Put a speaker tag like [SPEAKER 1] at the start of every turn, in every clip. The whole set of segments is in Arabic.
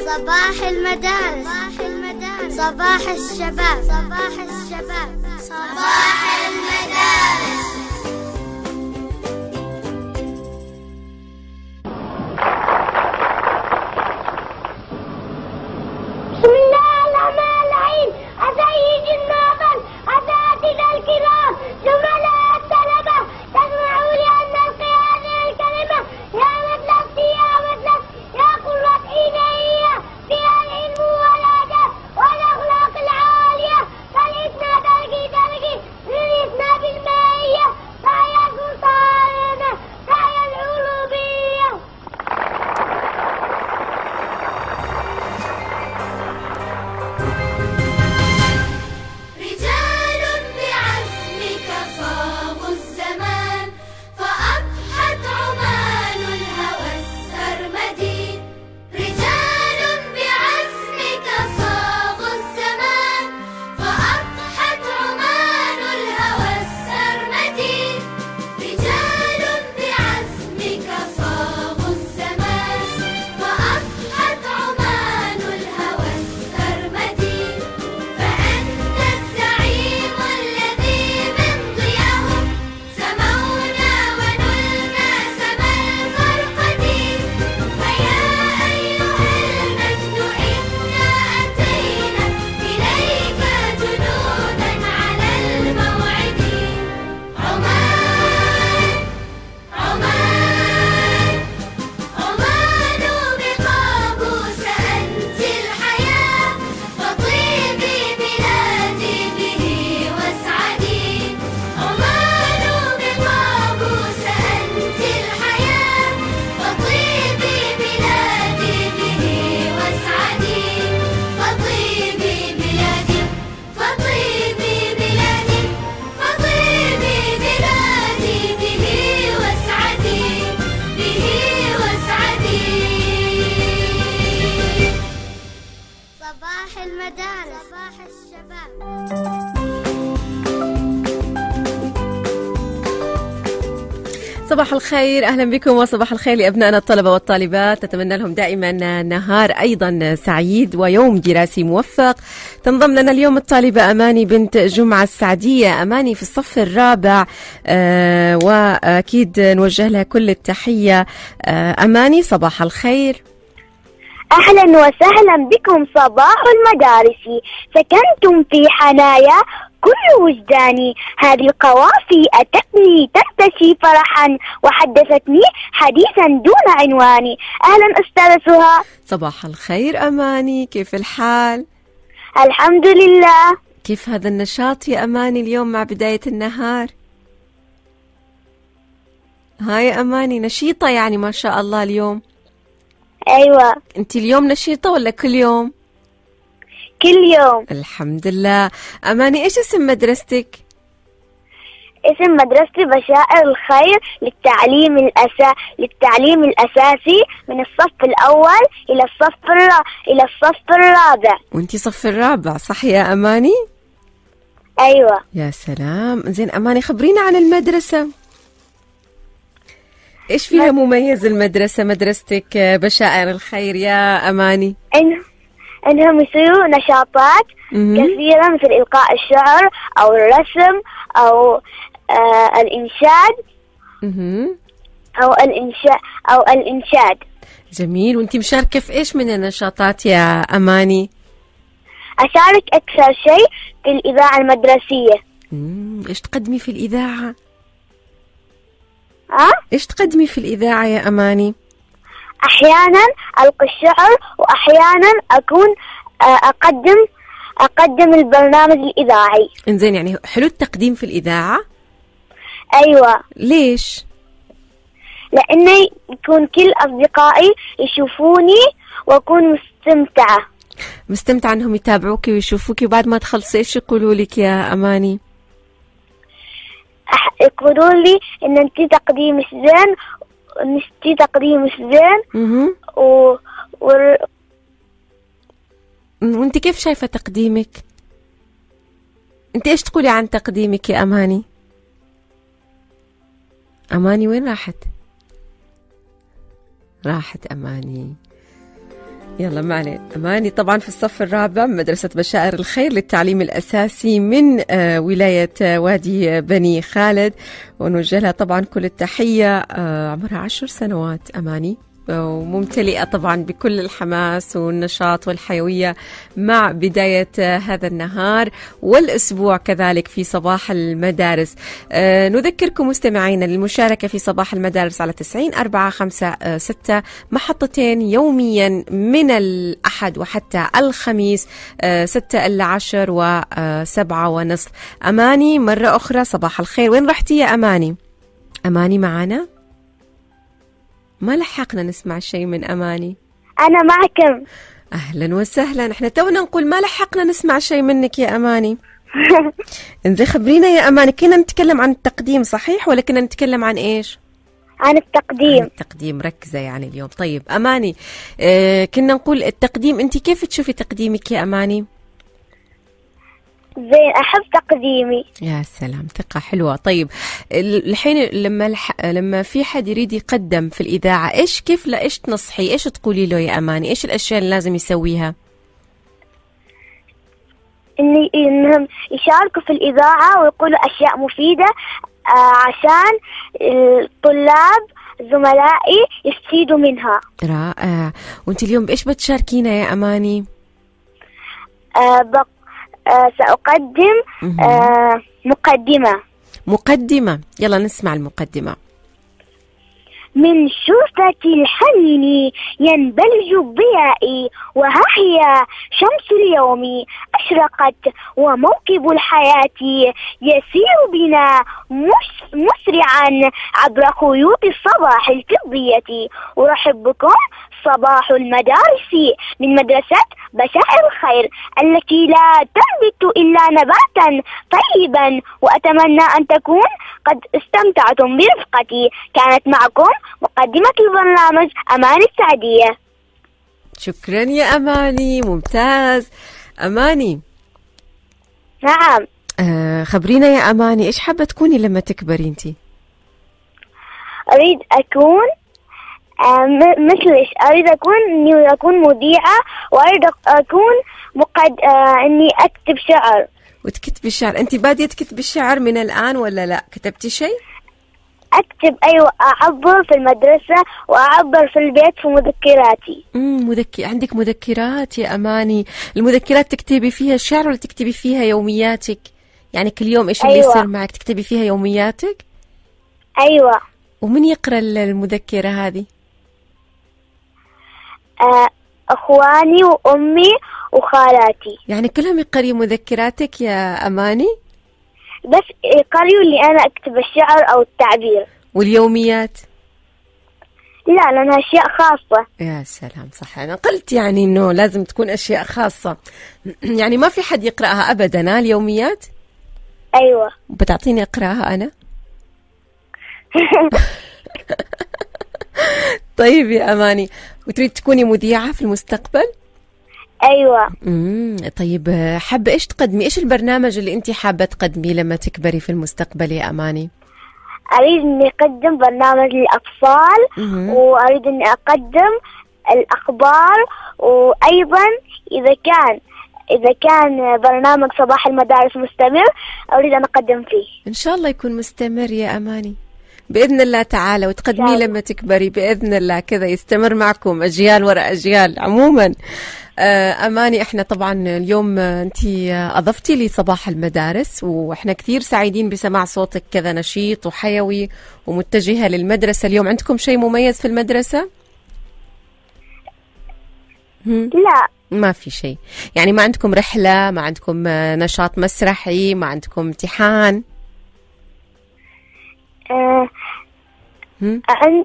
[SPEAKER 1] صباح المدارس. صباح المدارس. صباح الشباب. صباح الشباب. صباح المدارس. صباح
[SPEAKER 2] الخير. أهلا بكم وصباح الخير لأبنائنا الطلبة والطالبات. نتمنى لهم دائما نهار أيضا سعيد ويوم دراسي موفق. تنضم لنا اليوم الطالبة أماني بنت جمعة السعدية. أماني في الصف الرابع آه وأكيد نوجه لها كل التحية. آه أماني صباح الخير.
[SPEAKER 1] أهلا وسهلا بكم. صباح المدارس. سكنتم في حنايا كل وجداني. هذه القوافي أتتني ترتشي فرحا وحدثتني حديثا دون عنوان. أهلا أستاذة سهى
[SPEAKER 2] صباح الخير أماني كيف الحال؟
[SPEAKER 1] الحمد لله.
[SPEAKER 2] كيف هذا النشاط يا أماني اليوم مع بداية النهار؟ هاي أماني نشيطة يعني ما شاء الله اليوم.
[SPEAKER 1] أيوة.
[SPEAKER 2] أنت اليوم نشيطة ولا كل يوم؟
[SPEAKER 1] كل يوم.
[SPEAKER 2] الحمد لله. أماني إيش اسم مدرستك؟
[SPEAKER 1] اسم مدرستي بشائر الخير للتعليم الأسا... للتعليم الأساسي من الصف الأول إلى الصف الر... إلى الصف الرابع.
[SPEAKER 2] وانت صف الرابع صح يا أماني؟
[SPEAKER 1] أيوة.
[SPEAKER 2] يا سلام. زين أماني خبرينا عن المدرسة. إيش فيها مميز المدرسة مدرستك بشائر الخير يا أماني؟
[SPEAKER 1] إن... إنهم يسووا نشاطات
[SPEAKER 2] مهم.
[SPEAKER 1] كثيرة مثل إلقاء الشعر أو الرسم أو آه الإنشاد.
[SPEAKER 2] مهم.
[SPEAKER 1] أو الإنشاء أو الإنشاد.
[SPEAKER 2] جميل. وانت مشاركة في إيش من النشاطات يا أماني؟
[SPEAKER 1] أشارك أكثر شيء في الإذاعة المدرسية.
[SPEAKER 2] مم. إيش تقدمي في الإذاعة؟
[SPEAKER 1] ها؟
[SPEAKER 2] إيش تقدمي في الإذاعة يا أماني؟
[SPEAKER 1] أحيانا ألقي الشعر وأحيانا أكون آه، أقدم أقدم البرنامج الإذاعي.
[SPEAKER 2] إنزين يعني حلو التقديم في الإذاعة.
[SPEAKER 1] أيوة.
[SPEAKER 2] ليش؟
[SPEAKER 1] لأني يكون كل أصدقائي يشوفوني وأكون مستمتعة.
[SPEAKER 2] مستمتعة إنهم يتابعوك ويشوفوك وبعد ما تخلصي إيش يقولوا لك يا أماني؟
[SPEAKER 1] أح- يقولون لي إن أنت تقديمك زين أنت تقديمك زين. و... و...
[SPEAKER 2] وأنت كيف شايفة تقديمك؟ أنت إيش تقولي عن تقديمك يا أماني؟ أماني وين راحت؟ راحت أماني. يلا ما عليه أماني طبعا في الصف الرابع مدرسة بشائر الخير للتعليم الأساسي من آه، ولاية آه، وادي بني خالد. ونوجه لها طبعا كل التحية. آه، عمرها عشر سنوات أماني. وممتلئة طبعا بكل الحماس والنشاط والحيوية مع بداية آه، هذا النهار والأسبوع كذلك في صباح المدارس. آه، نذكركم مستمعينا للمشاركة في صباح المدارس على 90 4 5 6 محطتين يوميا من الأحد وحتى الخميس 6 إلا 10 و7 ونصف. أماني مرة أخرى صباح الخير. وين رحتي يا أماني؟ أماني معنا ما لحقنا نسمع شيء من أماني.
[SPEAKER 3] أنا معكم.
[SPEAKER 2] أهلا وسهلا. إحنا تونا نقول ما لحقنا نسمع شيء منك يا أماني. إنزين خبرينا يا أماني. كنا نتكلم عن التقديم صحيح ولا كنا نتكلم عن إيش؟
[SPEAKER 3] عن
[SPEAKER 2] عن
[SPEAKER 3] التقديم
[SPEAKER 2] التقديم. ركزة يعني اليوم. طيب أماني آه كنا نقول التقديم. أنت كيف تشوفي تقديمك يا أماني؟
[SPEAKER 3] زين أحب تقديمي.
[SPEAKER 2] يا سلام ثقة حلوة. طيب ال- الحين لما الح... لما في حد يريد يقدم في الإذاعة إيش كيف لا إيش تنصحي؟ إيش تقولي له يا أماني؟ إيش الأشياء اللي لازم يسويها؟
[SPEAKER 3] إني إنهم يشاركوا في الإذاعة ويقولوا أشياء مفيدة آه، عشان الطلاب زملائي يستفيدوا منها.
[SPEAKER 2] رائع. وأنت اليوم بإيش بتشاركينا يا أماني؟
[SPEAKER 3] آه، بق... آه، سأقدم. آه، مقدمة.
[SPEAKER 2] مقدمة. يلا نسمع المقدمة.
[SPEAKER 3] من شرطة الحنين ينبلج ضيائي وها هي شمس اليوم أشرقت وموكب الحياة يسير بنا مش مسرعا عبر خيوط الصباح الفضية. أرحب بكم صباح المدارس من مدرسة بشائر الخير التي لا تنبت إلا نباتا طيبا وأتمنى أن تكون قد استمتعتم برفقتي. كانت معكم مقدمة البرنامج أمان السعدية
[SPEAKER 2] شكرا يا أماني ممتاز. أماني.
[SPEAKER 3] نعم.
[SPEAKER 2] آه خبرينا يا أماني إيش حابة تكوني لما تكبري انت
[SPEAKER 3] أريد أكون آه، م- مثلش أريد أكون إني أكون مذيعة وأريد أك- أكون مقد آه، إني أكتب شعر.
[SPEAKER 2] وتكتبي الشعر أنت بادية تكتبي الشعر من الآن ولا لا؟ كتبتي شيء؟
[SPEAKER 3] أكتب أيوة أعبر في المدرسة وأعبر في البيت في مذكراتي.
[SPEAKER 2] امم مذكر عندك مذكرات يا أماني. المذكرات تكتبي فيها الشعر ولا تكتبي فيها يومياتك؟ يعني كل يوم إيش اللي
[SPEAKER 3] أيوة.
[SPEAKER 2] يصير معك؟ تكتبي فيها يومياتك؟
[SPEAKER 3] أيوة.
[SPEAKER 2] ومن يقرأ ال- المذكرة هذه؟
[SPEAKER 3] أخواني وأمي وخالاتي.
[SPEAKER 2] يعني كلهم يقرأوا مذكراتك يا أماني؟
[SPEAKER 3] بس يقرروا لي أنا أكتب الشعر أو التعبير.
[SPEAKER 2] واليوميات؟
[SPEAKER 3] لا لأنها أشياء خاصة.
[SPEAKER 2] يا سلام صح. أنا قلت يعني إنه لازم تكون أشياء خاصة. يعني ما في حد يقرأها أبدا ها اليوميات؟
[SPEAKER 3] أيوة.
[SPEAKER 2] بتعطيني أقرأها أنا؟ طيب يا أماني وتريد تكوني مذيعة في المستقبل؟
[SPEAKER 3] أيوة.
[SPEAKER 2] امم طيب حابة إيش تقدمي؟ إيش البرنامج اللي أنت حابة تقدميه لما تكبري في المستقبل يا أماني؟
[SPEAKER 3] أريد إني أقدم برنامج للأطفال
[SPEAKER 2] مهم.
[SPEAKER 3] وأريد إني أقدم الأخبار وأيضا إذا كان إذا كان برنامج صباح المدارس مستمر أريد أن أقدم فيه.
[SPEAKER 2] إن شاء الله يكون مستمر يا أماني. بإذن الله تعالى وتقدميه. لما تكبري بإذن الله كذا يستمر معكم أجيال وراء أجيال عموما آه، أماني إحنا طبعا اليوم آه، أنت آه، أضفتي لي صباح المدارس وإحنا كثير سعيدين بسماع صوتك كذا نشيط وحيوي ومتجهة للمدرسة اليوم عندكم شيء مميز في المدرسة؟ هم؟
[SPEAKER 3] لا
[SPEAKER 2] ما في شيء يعني ما عندكم رحلة ما عندكم نشاط مسرحي ما عندكم امتحان
[SPEAKER 3] آه؟ عند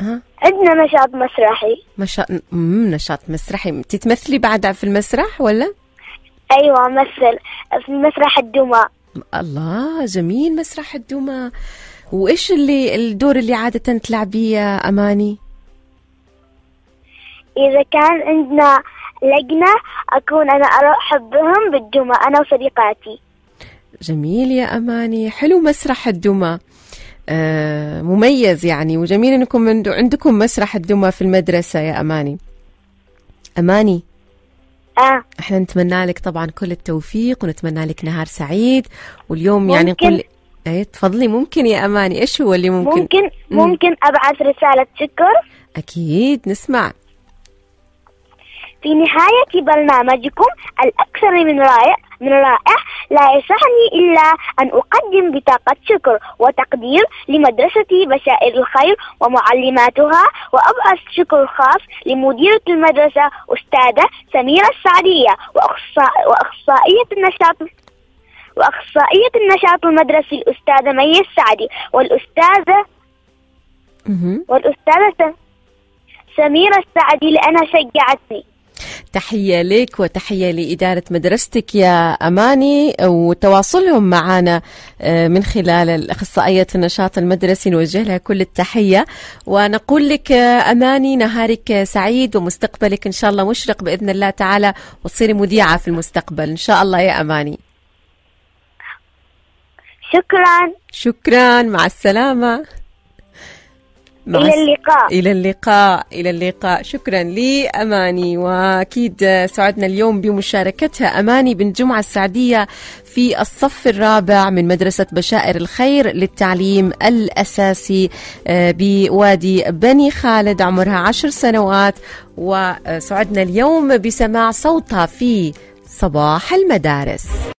[SPEAKER 2] ها؟
[SPEAKER 3] عندنا نشاط مسرحي.
[SPEAKER 2] مشا... نشاط مسرحي. تتمثلي بعد في المسرح ولا؟
[SPEAKER 3] أيوة أمثل في مسرح الدمى
[SPEAKER 2] الله جميل مسرح الدمى وإيش اللي الدور اللي عادة تلعبيه يا أماني؟
[SPEAKER 3] إذا كان عندنا لجنة أكون أنا أرحب بهم بالدمى أنا وصديقاتي.
[SPEAKER 2] جميل يا أماني. حلو مسرح الدمى مميز يعني. وجميل إنكم عند- عندكم مسرح الدمى في المدرسة يا أماني. أماني؟
[SPEAKER 3] آه.
[SPEAKER 2] إحنا نتمنى لك طبعا كل التوفيق ونتمنى لك نهار سعيد. واليوم يعني
[SPEAKER 3] ممكن-
[SPEAKER 2] نقول إيه تفضلي. ممكن يا أماني. إيش هو اللي ممكن؟
[SPEAKER 3] ممكن
[SPEAKER 2] مم.
[SPEAKER 3] ممكن أبعث رسالة شكر.
[SPEAKER 2] أكيد. نسمع.
[SPEAKER 3] في نهاية برنامجكم الأكثر من رائع. من رائع لا يسعني إلا أن أقدم بطاقة شكر وتقدير لمدرستي بشائر الخير ومعلماتها وأبعث شكر خاص لمديرة المدرسة أستاذة سميرة السعدية وأخصا- وأخصائية النشاط وأخصائية النشاط المدرسي الأستاذة مي السعدي والأستاذة. والأستاذة سميرة السعدي لأنها شجعتني
[SPEAKER 2] تحية لك وتحية لإدارة مدرستك يا أماني وتواصلهم معنا آه، من خلال الأخصائية النشاط المدرسي. نوجه لها كل التحية. ونقول لك آه، أماني نهارك سعيد ومستقبلك إن شاء الله مشرق بإذن الله تعالى وتصيري مذيعة في المستقبل. إن شاء الله يا أماني.
[SPEAKER 3] شكرا.
[SPEAKER 2] شكرا. مع السلامة.
[SPEAKER 3] إلى اللقاء.
[SPEAKER 2] إلى اللقاء. إلى اللقاء. شكرا لي أماني وأكيد سعدنا اليوم بمشاركتها أماني بن جمعة السعدية في الصف الرابع من مدرسة بشائر الخير للتعليم الأساسي آه، بوادي بني خالد. عمرها عشر سنوات. وسعدنا اليوم بسماع صوتها في صباح المدارس.